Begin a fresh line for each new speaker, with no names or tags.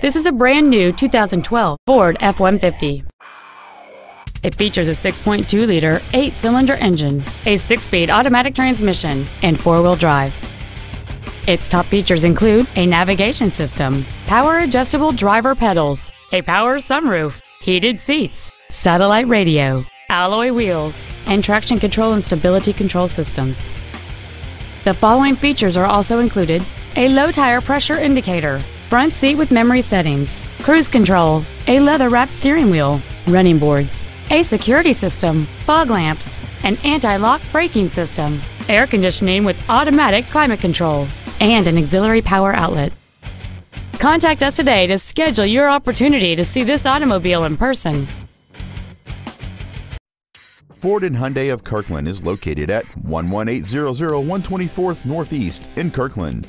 This is a brand new 2012 Ford F-150. It features a 6.2-liter, eight-cylinder engine, a six-speed automatic transmission, and four-wheel drive. Its top features include a navigation system, power-adjustable driver pedals, a power sunroof, heated seats, satellite radio, alloy wheels, and traction control and stability control systems. The following features are also included a low tire pressure indicator, front seat with memory settings, cruise control, a leather wrapped steering wheel, running boards, a security system, fog lamps, an anti lock braking system, air conditioning with automatic climate control, and an auxiliary power outlet. Contact us today to schedule your opportunity to see this automobile in person.
Ford and Hyundai of Kirkland is located at 11800 124th Northeast in Kirkland.